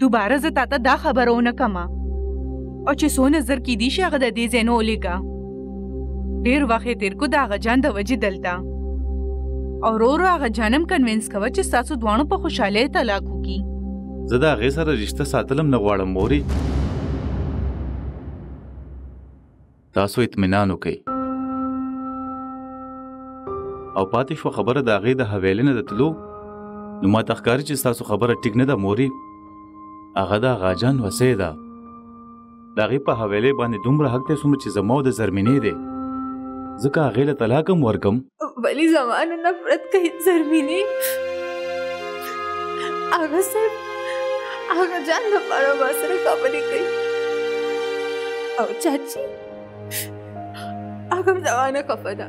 دوباره زه تاته دا خبره ونه کما او چې سو نظر کې دي شغه د دې زینو لګا ډیر وخت تیر کو دا غجان د وجې دلتا او رو رو هغه جانم کنوینس کوه چې تاسو دوانو په خوشاله طلاق وکي زه دا غي سره رشتہ ساتلم نه غواړم موري تاسو اطمینان وکړئ او پاتې شو خبره د هغې د حویلې نه د تلو نو ما ته ښکاري چې ستاسو خبره ټیک نه ده موري هغه د غاجان وسې ده د هغې په حویلې باندې دومره حق دی څومره چې زما او د زرمینې دی ځکه هغې له طلاق هم ورکم ولی زما نه نفرت کوي زرمینې هغه صاحب هغه جان لپاره ما سره خبرې کوي او چاچی هغه هم زما نه خفه ده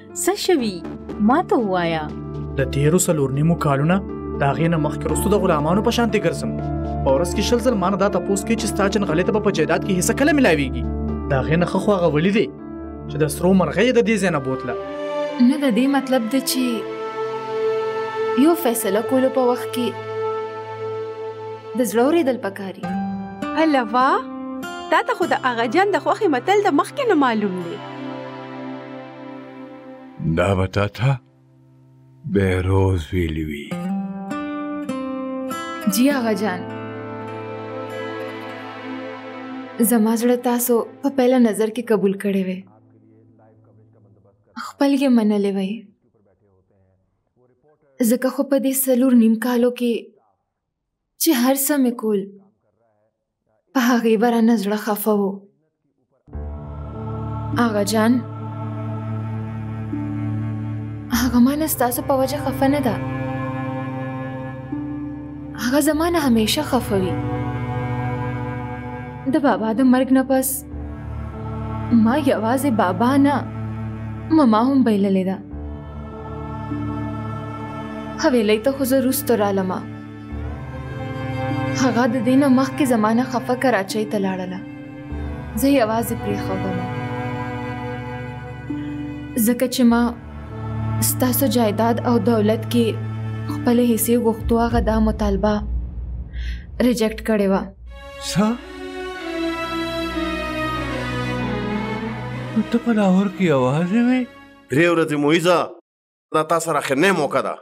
څه شوي ما ته وایا د تیرو سلور نیمو کالونه دا غینه مخکې رستو د غلامانو په شانتي ګرځم په ورځ کې شل ځل مانه دا تاسو کې چې ستاجن غلطه په جیدات کې حصہ کله ملاويږي دا غینه خو هغه ولې دي چې د سرو مرغې د دې زنه بوتله نه د دې مطلب دی چې یو فیصله کولو په وخت کې د زړه ورېدل پکاري هله وا تا ته خو د اغا جان د خوخي متل د مخکې نه معلوم دی دا به تا ته بیروز ویلی وي جی آغا جان زما زړه تاسو په پهله نظر کې قبول کړی وی خپل یې منلې وی ځکه خو په دې سلور نیم کالو کې چې هر څه مې کول په هغې به رانه زړه خفه و آغا جان هغه ما نه ستاسو په وجه خفه نه ده هغه زما نه همیشه خفه وي د بابا د مرګ نه پس ما یوازې بابا نه مما هم بایللې ده حویلۍ ته خو زه روسته رالمه هغه د دینه مخکې زمانه خفه کراچۍ ته لاړله زه یوازې پرې خوبم ځکه چې ما ستاسو جایداد او دولت کې خپل حصے غوښتو هغه دا مطالبه ریجیکټ کړې و څه ته په لاهور کې یوازې وې درې ورځې مویزه دا تا سره خنه موقع ده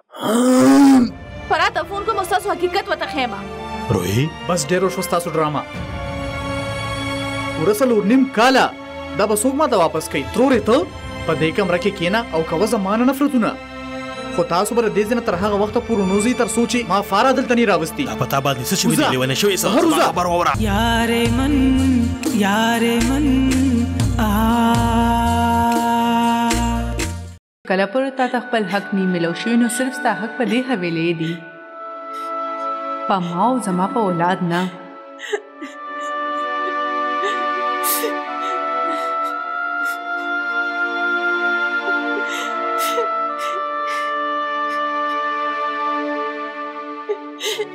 فرا ته فون کوم تاسو حقیقت وته خېما روحي بس ډېر شو تاسو ډرامه ورسل ورنیم کالا دا به څوک ما ته واپس کوي ترورې ته په دې کمره کې کېنا او کوه زمانه نفرتونه خو تاسو بر دې ځنه تر هغه وخت پورې نوزي تر سوچي ما فارا دلته نه راوستي دا پتا باندې څه شوی دی لیونه شوی سره خبر وره یار من یار من آ کله پر تا ته خپل حق نی ملو شوی نو صرف ستا حق په دې حویلې دی په ما او زما په اولاد نه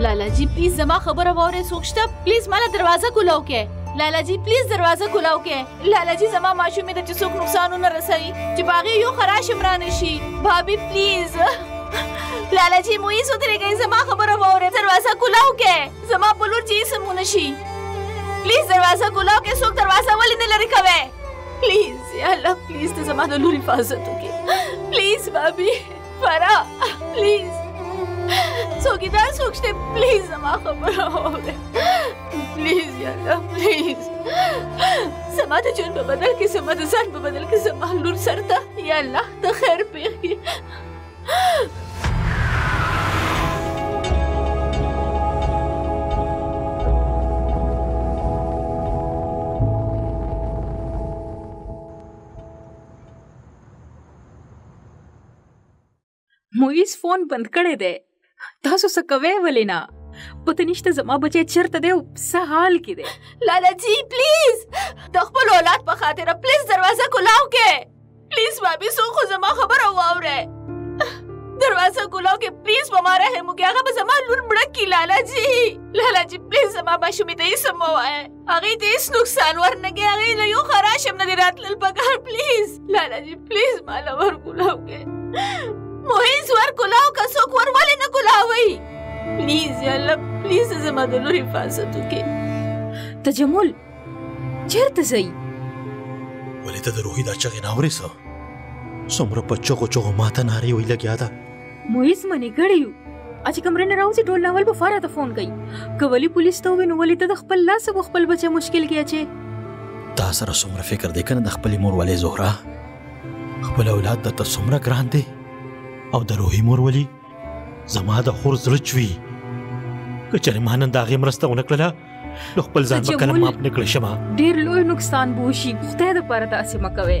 لالا جی پلیز زما خبره واورې څوک شته پلیز مالا دروازه کولاو کې لالا جی پلیز دروازه کولاو کې لالا جی زما ماشومې ته چې څوک نقصان نه رسوي چې باغې یو خراش عمران شي بابي پلیز لالا جی مو یې سوترېږئ زما خبره واورې دروازه کولاو کې زما په لور چې سمونه شي پلیز دروازه کولاو کې څوک دروازه ولې نه لري کوي پلیز یا الله پلیز ته زما د لور حفاظت وکړي پلیز بابي فرا پلیز څوک دا څوک شته پلیز زما خبره واوره پلیز یا الله پلیز زما د ژوند په بدل کې زما د ځان په بدل کې زما لور سرته یا الله ته خیر پیږي مویز فون بند کړی دی تاسو څه کوئ ولې نه پته نشته زما بچی چیرته دی او څه حال کې دی لالا جی پلیز د خپل اولاد په خاطر پلیز دروازه کولاو کې پلیز بابي سو خو زما خبره واوره دروازه کولاو کې پلیز په ما رحم وکړه هغه به زما لور مړه کی لالا جی لالا جی پلیز زما ماشومې ته یې سم وایه هغه دې هیڅ نقصان ورنګي هغه له یو خراشم نه راتلل پکار پلیز لالا جی پلیز مال ور کولاو کې مو هیڅ ور کولاو که څوک ور ولې نه کولاوي پلیز یا الله پلیز زما د لور حفاظت وکې تجمل چیرته ځي ولې ته د روحي دا چغې نه اورې څه څومره په چغو چغو ماته نارې وي لګیا ده مویز منی کړی یو چې کمرې نه راوځي ټول ناول به فرا ته فون کوي که ولی پولیس ته وینو ولی ته د خپل لاس په خپل بچي مشکل کې اچي تا سره څومره فکر دی کنه د خپل مور ولې زهرا خپل اولاد د ته څومره ګران دی او د روحي مور ولې زما د خور زړه چوي که چېرې ما نن د هغې مرسته ونه کړله نو خپل ځان به کله معاف نه کړی شم ډېر لوی نقصان به وشي خدای دپاره داسې مه کوئ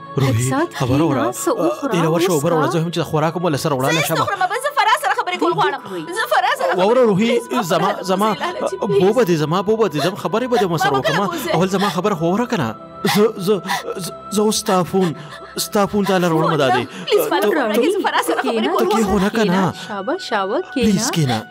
روحي خبره وره یو ورشه وبره وره زه هم چې خوراک مو لسر وړاله شمه زه فرا سره خبرې کول غواړم زه فرا سره وره روحي زما زما بوبه دې زما بوبه دې زما خبرې به دې مو سره وکم اول زما خبره خو وره کنه زه زه زه ستافون ستافون ته لر وړم دادې پلیز مالک راوړې زه فرا سره خبرې کول غواړم کې نه شابه شابه کې نه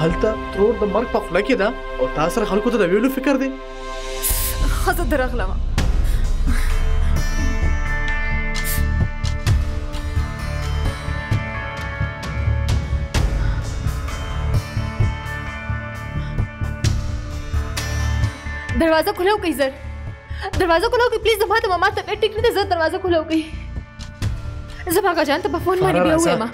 هلته ترور د مرګ په خوله کې ده او تا سره خلکو ته د ویلو فکر دی ښځه درغله وه دروازه کولو کوي زر دروازه کولو کوي پلیز زما ته ماما ته ټیک نه زر دروازه کولو کوي زما غجان ته په فون باندې بیا وایم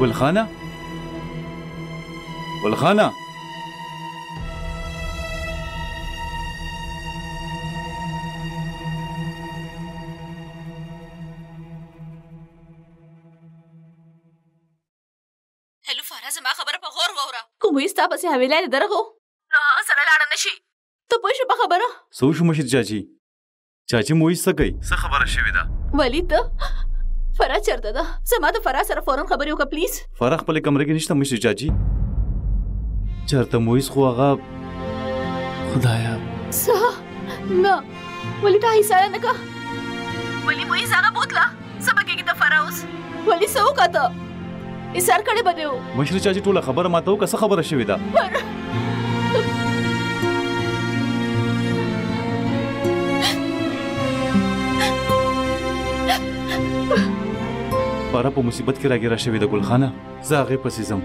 ګلخانه ګلخانه وي ستا پسې حویلی د درغو نو هغه سره لاړه نه شي ته پوه شو په خبره څه وشو مشر چاچي چاچی مو یې سګی څه خبره شوې ده ولی ته فرا چرته ده زما د فرا سره فورن خبرې وکړه پلیز فرا خپل کمرې کې نشته مشر چاچی چرته مو یې خو هغه خدایا څه نه ولی ته یې سره نه کا ولی مو یې سره بوتله څه به کېږي د فرا اوس ولي څه وکاته ایثار کړی به دی و مشر چا چې ټوله خبره ماته وکړه څه خبره شوې ده فرا فرا په مصیبت کې راګیره شوې ده ګلخانه زه هغه پسې زم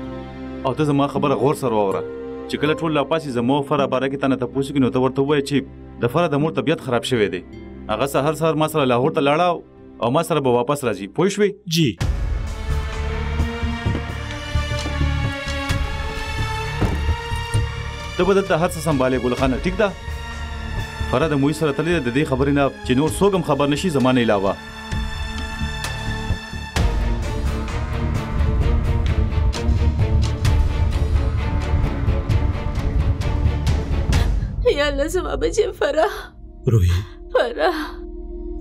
او ته زما خبره غور سره واوره چې کله ټول لا پاسې زمو فرا باره کې تنه تاسو کې نو ته ورته وای چې د فرا د مور طبيعت خراب شوی دی هغه سهار سهار ما سره لاهور ته لاړه او ما سره به واپس راځي پوه شوې جی ته به دلته هر څه سمبالې ګلخانه ټیک ده فرا د موی سره تللی د دې خبرې نه چې نور څوک هم خبر نشي زمانه علاوه یا الله زما بچی فرح روحي فرح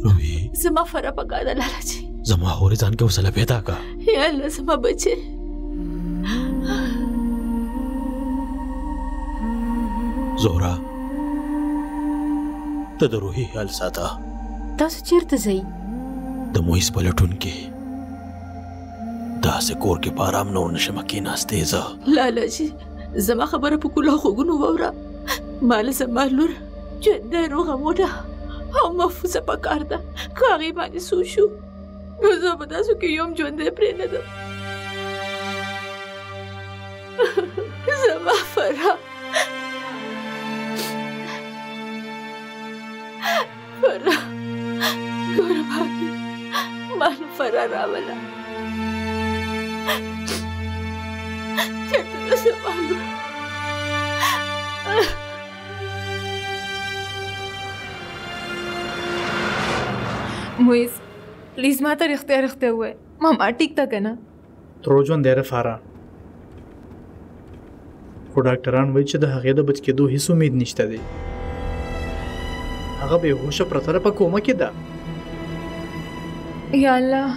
روحي زما فرح پکا ده لالا جی زما هورې ځان کې حوصله پیدا کا یا الله زما بچی زهرا ته د روحي حال ساته تاسو چیرته ځئ د مویس په لټون کې داسې کور کې په آرام نور نشم کېناستې زه لالا جي زما خبره په کلو خوګونو ووره مال زما لور ژوندی روغه موټه او محفوظه پکار ده که هغې باندې سو شو نو زه به تاسو کې یوم ژوندی پرې نه دم زما فرا فرا ګوره باقي ما له فرا راوله چېرته ده زما لور مویز پلیز ما ته رښتیا رښتیا ووایه ماما ټیک ده که نه تروجن دی رفاره خو ډاکټران وایي چې د هغې د بچ کېدو هیڅ امید نشته دی هغه به هوښه پرته په کومه کې ده یا الله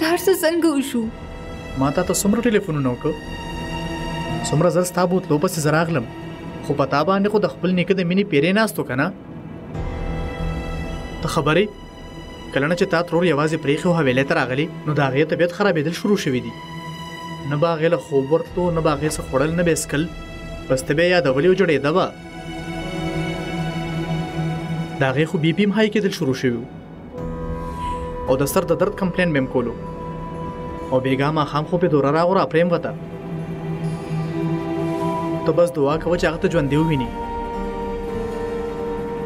دا څه څنګه وشو ما ته څومره ټلیفونونه وکړو څومره زر ستا بوتلو پسې زراغلم خو پتا باندې خو د خپل نیکه د مینې پیرې ناستو کنه ته خبرې کله نه چې تا ترور یوازې پریخي او حویلې ته راغلی نو د هغې طبیعت خرابېدل شروع شوي دي نه به هغې له خوب ورتلو نه به هغې څه خوړل نه به یې څکل بس ته به یې یادولې او جړېده به د هغې خو بي پي هم های کېدل شروع شوي وو او د سر د درد کمپلین به هم کولو او بیګا ماښام خو پې دوره راغو راپریم وته ته بس دعا کوه چې هغه ته ژوندې وویني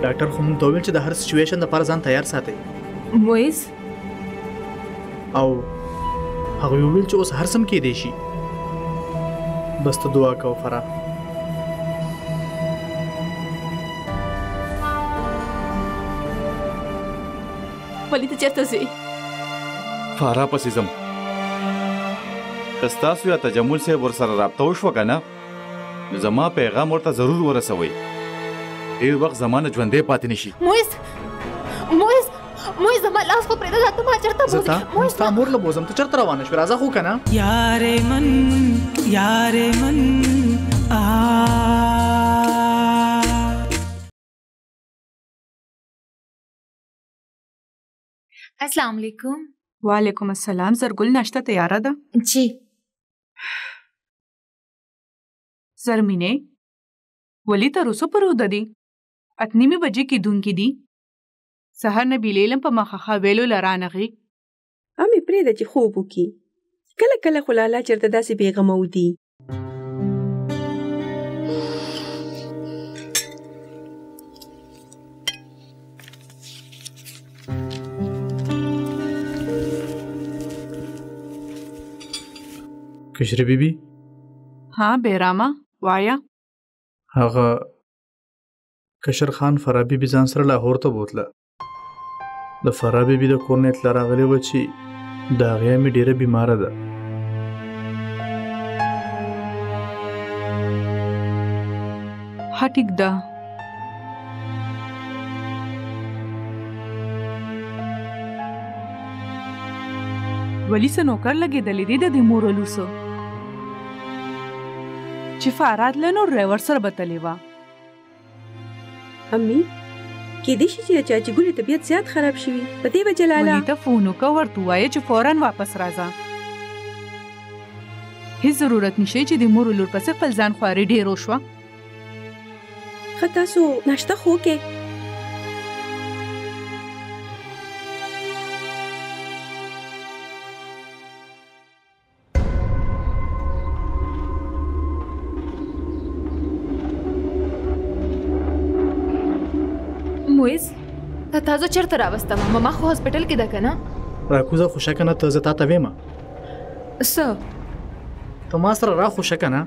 ډاکټر خو موږ ته وویل چې د هر سچویشن لپاره ځان تیار ساتئ مویز او هغه وویل چې اوس هر سم کې دی شي بس ته دعا کوه فرا ولی ته چرته زی فارا پسې زم کستاسو یا تجمل سه ور سره رابطه وشو کنه نو زما پیغام ورته ضرور ورسوي ډیر وخت زمانه ژوندې پاتې نشي مویز مویز مویز زما لاس خو پرېږده ته ما چرته بوزي زتا مویز تا مور له بوزم ته چرته روانه شو راځه خو کنه یار من یار من آ السلام علیکم وعلیکم السلام زرګل ناشته تیاره ده جی زرمینه ولی تر اوسه پر وده دي اته نیمې بجې کېدونکې دي سهار نه بیلیلم په مخخه ویلو له رانغی امې پرېږده چې خوب وکړي کله کله خو لالا چېرته داسې بېغمه ودي کشري بیبي ها بیرامه وایا هغه کشر خان فرابي بي ځان سره لاهور ته بوتله د فرا بیبي د کورنۍ ته راغلی و چې د هغې مې ډېره بیماره ده ها ټیک ده ولی څه نوکر لګېدلې دی د دې مور لوسو چې فاراد لنو ډرایور سره بتلې وه امي کې دې شي چې د چاچي ګلې طبیعت زیات خراب شوی په دې وجه لالا ولې ته فون وکړه ورته وایه چې فورا واپس راځه هیڅ ضرورت نشته چې د مور لور پسې خپل ځان خواري ډېر وشوه ښه تاسو ناشته خو کې مویز ته تازه چرته راوستم ماما خو هسپټل کې ده کنه راکوزه خوشا کنه ته زه تا ته وېما څه ته ما سره را خوشا کنه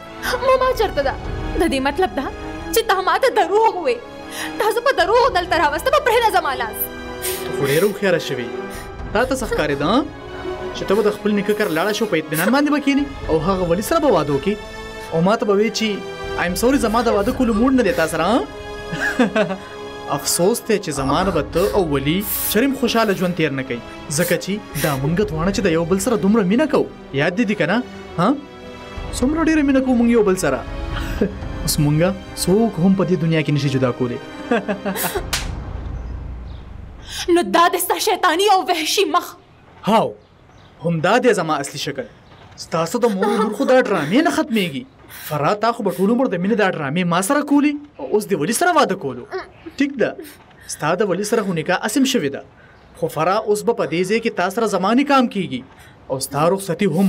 ماما چرته ده د دې مطلب دا چې تا ما ته دروغ وې تا زه په دروغ دلته راوسته په پرهله زما لاس خو ډېره هوښیاره شوې تا ته څه ښکارېده چې ته به د خپل نیکه کر لاړه شو په اطمینان باندې به کښېنې او هغه ولي سره به واده وکړي او ما ته به وې چې ایم سوري زما د واده کولو موډ نه دی تا سره افسوس دی چې زمانه به ته او ولی چریم خوشاله ژوند تیر نه کوي ځکه چې دا مونږ دواړه چې د یو بل سره دومره مینه کوو یاد دي دي کنه ها څومره ډیره مینه کوم یو بل سره اوس مونږه څوک هم په دې دنیا کې نشي جدا کولی نو دا د ستا شیطانی او وحشي مخ هاو هم دا د زما اصلي شکل ستاسو د مور نور خو دا ډرامې نه ختميږي فرا تا خو په ټول عمر د مینې دا ډرامې ما سره کولی اوس د ولی سره واده کولو ټیک ده ستا د ولی سره هو نکاح اسیم شوی ده خو فرا اوس به په دې ځای کې تا سره زما نکام کیږي او ستا رخصتي هم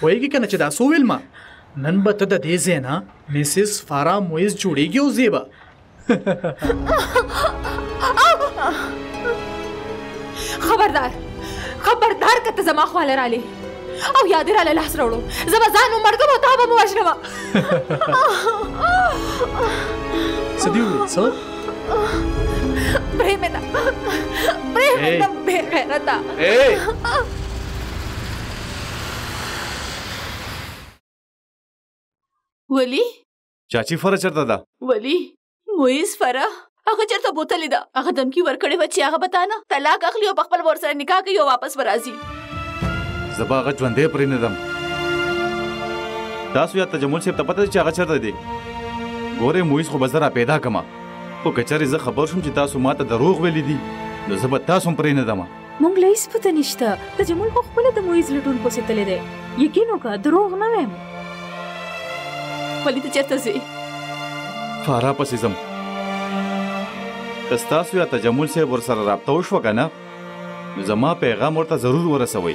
پوهېږي که نه چې دا څه ویل ما نن به ته د دې ځای نه میسس فارا مویز جوړېږي او زه به خبردار خبردار که ته زما خواله رالې او یا دې راله لاس راوړو زه به ځان ومړګم او تا به مو وژنم څه دي وویل څه پرېږمې ته پرېږمې ته بېغیرته ولی چاچی فره چرته ده ولی مویز فرا هغه چرته بوتلې ده هغه دمکی ورکړې و چې هغه بتانه طلاق اخلي او خپل ور سره نکاح کوي او واپس ورازي زبا هغه ژوندې پرې نه دم تاسو یا تجمل صاحب ته پته چې هغه چرته دی ګوره مویز خو بزره پیدا کما خو کچاري زه خبر شوم چې تاسو ماته دروغ ویلې دي نو زه به تاسو پرې نه دم مونږ له هیڅ پته نشته ته جمول خو خپله د معیز لټون پسې تللی دی یقین وکړه دروغ نه وایم ولې ته چېرته ځې فارا پسې ځم که ستاسو یا تجمل صاحب ورسره رابطه وشوه که نه نو زما پیغام ورته ضرور ورسوئ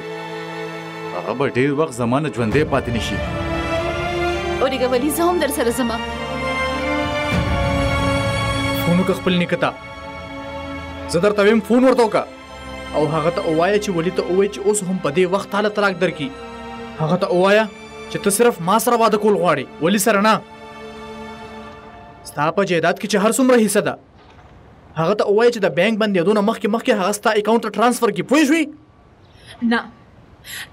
هغه به ډېر وخت زما نه ژوندی پاتې نه شي اورېږه ولي زه هم در سره ځم فونو که خپل نیکه ته زه درته ویم فون ورته وکړه او هغه ته ووایه چې ولي ته ووایي چې اوس هم په دې وخت تاله طلاق درکړي هغه ته ووایه چې ته صرف ما سره واده کول غواړې ولي سره نه ستا په جایداد کې چې هر څومره حصه ده هغه ته ووایه چې د بانک بندېدو نه مخکې مخکې هغه ستا اکاونټ ته ټرانسفر کړي پوه شوې نه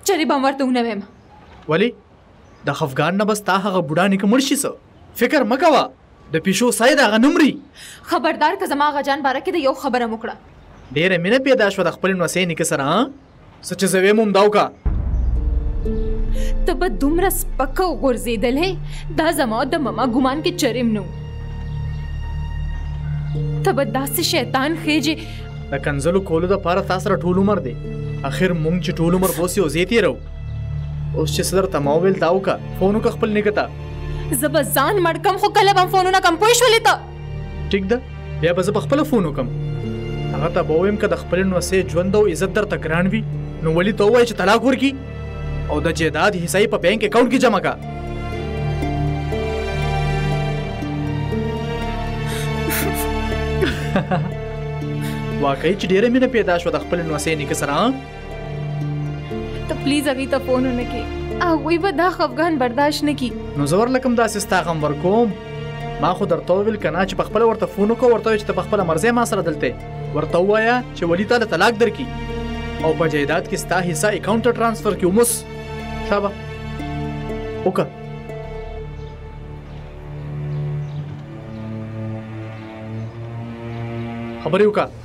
چېرې به هم ورته ونه وایم ولې د خفګان نه به ستا هغه بوډا نیکه مړ شي څه فکر مه کوه د پیشو سای د هغه نه مري. خبردار که زما هغه جان باره کې د یو خبره مو کړه. ډېره مینه پیدا شوه د خپل نوسې نیکه سره ها. څه چې زه ویم همدا وکړه. ته به دومره سپک او غورځېدلی دا زما د مما ګمان کې چرېم نه ته به داسې شیطان خېجې د کنځلو کولو دپاره تا سره ټول عمر دی اخر مونږ چې ټول عمر بوسې او زه تېرو اوس چې صدر ته ما وویل دا وکړه فون وکړه خپل نیکه ته زه به ځان مړ کم خو کله به هم فونونه کم پوه شولې ته ټیک ده بیا به زه په خپله فون وکړم هغه ته به ووایم که د خپلې نوسې ژوند او عزت درته ګران وي نو ولي ته ووایه چې طلاق ورکړي او د جیداد حصه یې په بانک اکاونټ کې جمع کړه واقعي چې ډېره مینه پیدا شوه د خپلې نوسې نیکه سره ته پلیز هغه ته فون نه کې هغه به دا خفغان برداشت نه کی نو زور لکم دا سستا غم ورکوم ما خو درته ویل کنه چې په خپل ورته فون کو ورته چې په خپل مرزه ما سره دلته ورته وایا چې ولی تعالی طلاق درکې او په جیدات کې ستا حصہ اکاونټ ته ترانسفر کیو مس شابه وکړه خبرې وکړه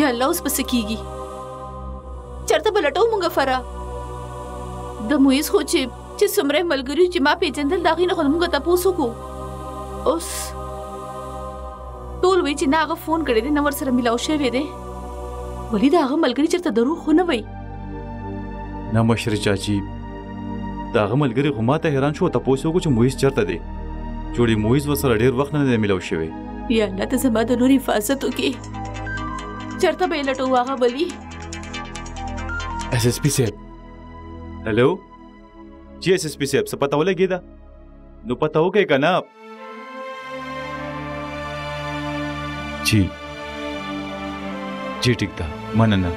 یا الله اوس پس کیږي چرته بلټو مونږه فرا د مویز خو چې چې سمره ملګری چې ما پیجندل دا غینه خو مونږه تاسو کو اوس ټول وی چې ناغه فون کړی دی نو ور سره ملاو شوی دی ولی دا هغه ملګری چرته درو خو نه وای نه مشر چاچی د هغه ملګري خو ماته حیران شو تاسو وکړو چې مویز چرته دی جوړي مویز وسره ډیر وخت نه ملو شوی یا الله ته زما د نور حفاظت وکي چرته به لټو واغه بلی اس اس پی صاحب هلو جی اس اس پی صاحب څه پته ولګی دا نو پته وکې که نه جی جی ټیک ده مننه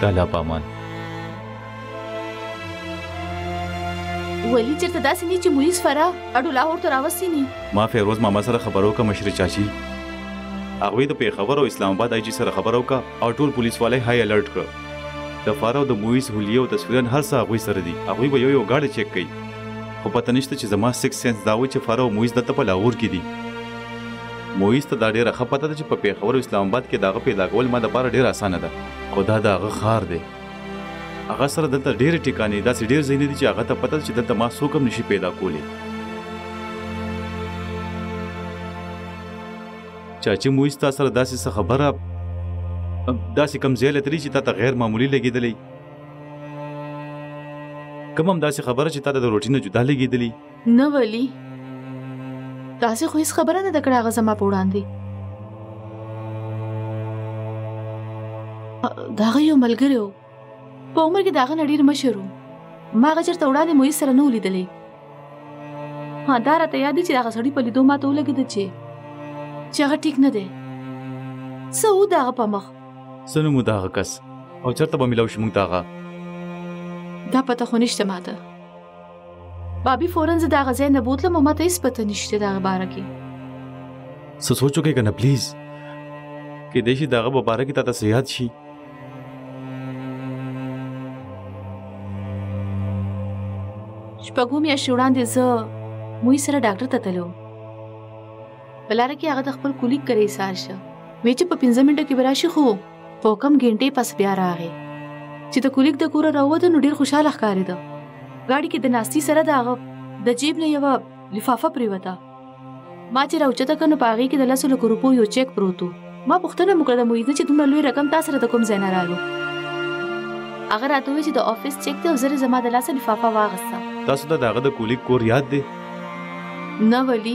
د الله په امان ولی چرته داسې نه چې مویز فرا اډو لاهور ته راوستي نه ما فیروز ماما سره خبرو کا مشر چاچی هغه د پیښور او اسلام آباد آی جی سره خبرو کا او ټول پولیس والے های الرټ کړ د فارو د مویز هولیو تصویرن هر څه هغه سره دي هغه به یو یو گاډي چیک کوي خو پته نشته چې زما سکس سینس دا وایي چې فاره او مویز دلته په لاهور کې دي مویز ته دا ډېره ښه پته ده چې په پېښور او اسلام آباد کې د هغه پیدا کول ما دپاره ډېره اسانه ده خو دا د هغه ښار دی هغه سره دلته ډېرې ټیکانې داسې ډېر ځایونه دي چې هغه ته پته چې دلته ما څوک هم نشي پیدا کولی چاچي مو ستا سره داسې څه خبره داسې کم ځای لتلی چې تا ته غیر معمولی لګېدلی کوم هم داسې خبره چې تا د روټي نه جدا لګېدلی نه ولی تاسو خو هیڅ خبره نه دکړه هغه زما په وړاندې دا غي یو ملګری و په عمر کې داغه نړیر مشر و ما هغه چرته وړاندې مو سره نه ولیدلې ها دا راته یاد چې هغه سړی په لیدو ما ته ولګېد چې چې هغه ټیک نه دی څه و دغه په مخ څه نوم د هغه کس او چرته به ملاو شي موږ ته هغه دا پته خو نشته ماته بابي فورن زه دا غزې نه بوتلم او ماته هیڅ پته نشته دا غبره کې څه سوچو کې کنه پلیز کې دې شي دا غبره کې تاسو یاد شي شپږو میاشتې وړاندې زه موی سره ډاکټر ته تلو په لار کې هغه د خپل کولیک کرې سار شه وی چې په 15 منټه کې براشي خو په کم غنټې پس بیا راغی چې د کولیک د کوره راوته نو ډیر خوشاله ښکارې ده غاړي کې د ناستی سره دا هغه د جیب نه یو لفافه پریوته ما چې راوچته کنه پاغي کې د لاسو لکو روپو یو چیک پروتو ما پوښتنه مکړه د مویزه چې دومره لوی رقم تاسو سره د کوم ځای نه رالو هغه راته وی چې د افیس چیک ته زره زما د لاسه لفافه واغسته تاسو ته داغه د کولیک کور یاد دی نه ولی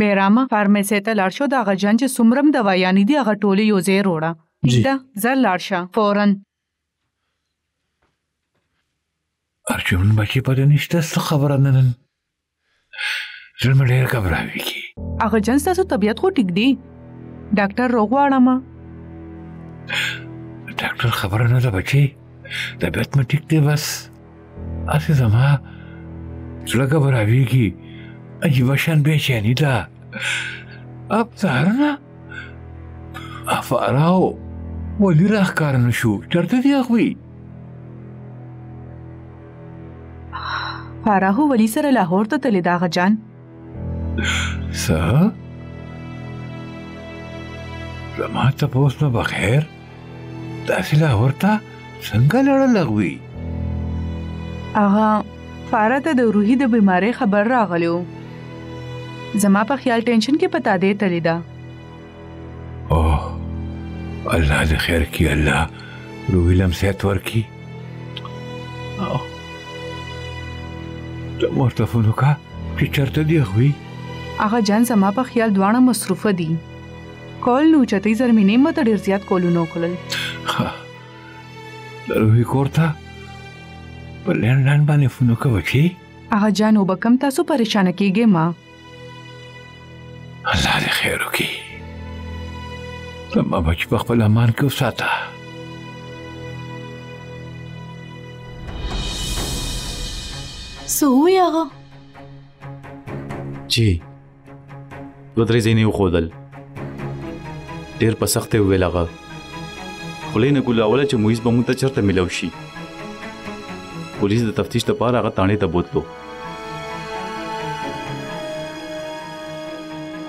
بیرامه فارمیسې ته لاړ شو د هغه جان چې څومره هم دوایانې دي هغه ټولې یو ځای روړه ټیک ده زر لاړ شه فورا ارجون بچی په دې نشته څه خبره نه نن زړه مې ډېر ګبراوي کی هغه جان ستاسو طبیعت خو ټیک دی ډاکټر روغواړم ډاکټر خبره نه ده بچی طبیعت مې ټیک دی بس اسې زما زړه ګبراویږي عجیبه شان بې چیني ده اب سهرنه افاراو ولي راښکاره نه شو چېرته دی هغوی فاراهو ولي سره لاهور ته تللی داغه جان څه زما ته پوس نه بخیر داسې لاهور ته څنګه لړه لغوي هغه فاره ته د روحي د بیماری خبر راغلی و زما په خیال ټینشن کې پتا دی تللی ده اوه الله د خیر کی الله روحی لم صحت ورکی او ته ورته فون وکړه چې چرته دی خوي هغه جان زما په خیال دواړه مصروف دي کول نو چتې زر مې نه مت ډیر زیات کولونو کړل ها دروي کوړتا په لندن باندې فون وکړه چې هغه جان وبکم تاسو پریشان کیږئ ما الله دې خیر وکړي زما بچ په خپل امان کې وساته سوی هغه جی دوه درې ځینې وخودل ډیر په سخت ویل هغه خلې نه ګولاوله چې مویز به مونږ ته چرته ملو شي پولیس د تفتیش لپاره هغه تانه ته بوتلو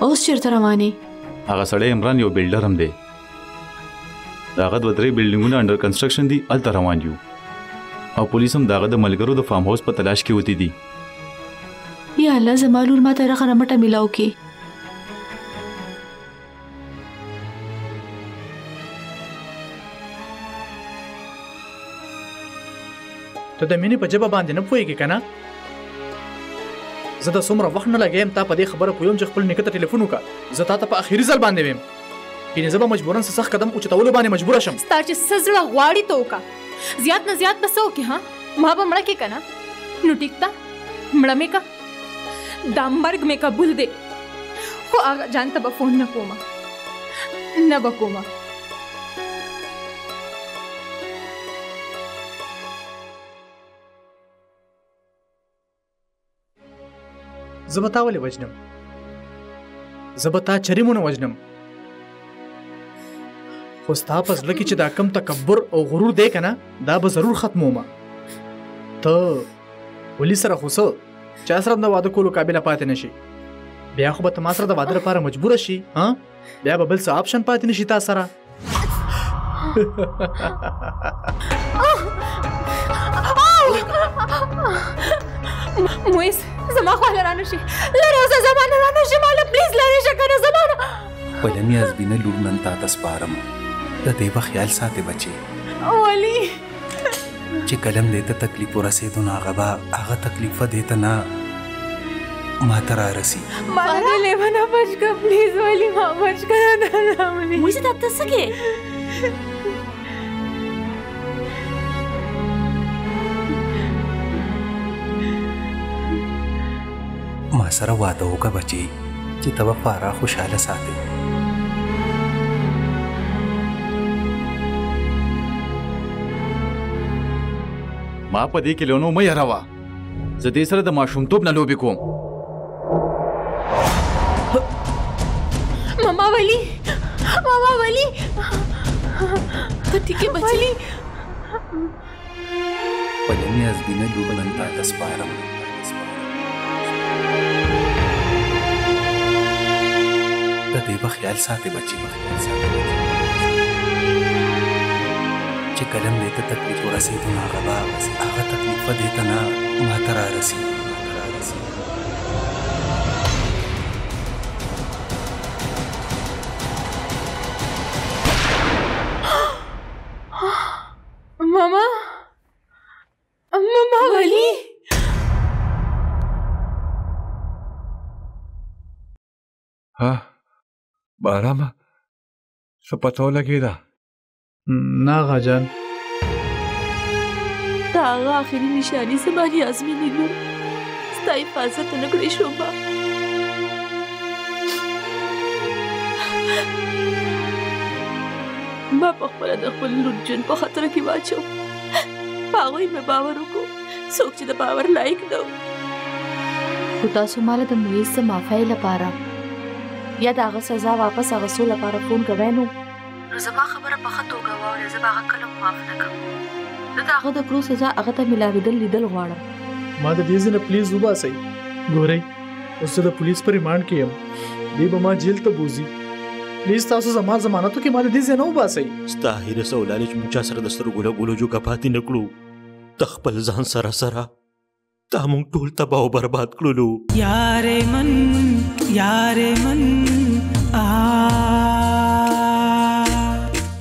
اوس چیرته رواني هغه سړی عمران یو بلډر هم دی داغه دوه درې بلډینګونه انډر کنستراکشن دي الته روان یو او پولیس هم داغه د ملګرو د فارم هاوس په تلاش کې وتی دي یا الله زمالور ماته رخه رمټه ملاو کې ته د مینې په جبه باندې نه پوهېږې که نه زه د څومره وخت نه لګیم تا په دې خبره پویم چې خپل نیکه ته ټلیفون وکړه زه تا ته په اخري ځل باندې ویم ګینې زه به مجبورا څه سخت قدم اوچتولو باندې مجبوره شم ستا چې څه زړه غواړي ته وکړه زیات نه زیات به څه وکړې ها ما به مړه کې که نه نو ټیک ده مړه مې که دا مرګ مې قبول دی خو هغه جان ته به فون نه کوم نه به کوم زه به تا ولې وژنم زه به تا چریمونه وژنم خو ستا په زړه کې چې دا کم تکبر او غرور دی که نه دا به ضرور ختمومه ته ولي سره خو څه چا سره د واده کولو قابل پاتې نشي بیا خو به ته ما سره د واده لپاره مجبور شي ها بیا به بل څه آپشن پاتې نشي تا سره مویس زما خو لرانه شي لره اوسه زما نه رانه شي مال پلیز لره شه کنه زما نه ولنی از بینه لور نن تا تسپارم د دې به خیال ساتي بچي ولی چې کلم دې ته تکلیف ورسېدو نو هغه به هغه تکلیف دې ته نه ما ته را رسی باندې لیونه بچ کا پلیز ولی ما بچ کا نه راولي مجھے تب ته سکے ما سره واده وکړه بچي چې ته به پاره خوشاله ساتې ما په دې کې لونو مې راوا زه دې سره د ماشومتوب نه لوبي کوم ماما ولی ماما ولی ته ټیکه بچلی پلنی ازبینه لوبنن تا ته سپارم د دې په خیال ساتي بچي په خیال ساتي چې قلم دې ته تکلیف ورسېږي نو هغه به هغه تکلیف به دې ته نه ما ته را رسېږي ماما ماما ولی ها بارام څه پته ولګېده نه آغا جان د هغه آخري نشاني زما د ازمینې لور ستا حفاظت ونه کړی شوم به ما په خپل د خپل لور جون په خطر کې واچو په هغوی مې باور وکړو څوک چې د باور لایق نه خو تاسو مال د مویز د معافی لپاره یا د هغه سزا واپس هغه سو لپاره فون کړای نو نو زما خبره په خطو غواړم زه به هغه کله معاف نه کوم زه دا هغه د کړو سزا هغه ته ملاویدل لیدل غواړم ما د دې ځنه پلیز وباسي ګورئ اوس د پولیس په ریماند کې یم دی به ما جیل ته بوزي پلیز تاسو زما ضمانتو کې ما د دې ځای نه وباسئ ستا هیرس او لالچ موږ چا سره د سترګو له ګولو جوګه پاتې نه کړو ته خپل ځان سره سره تا موږ ټول تباه او برباد کړلو یار من یار من آ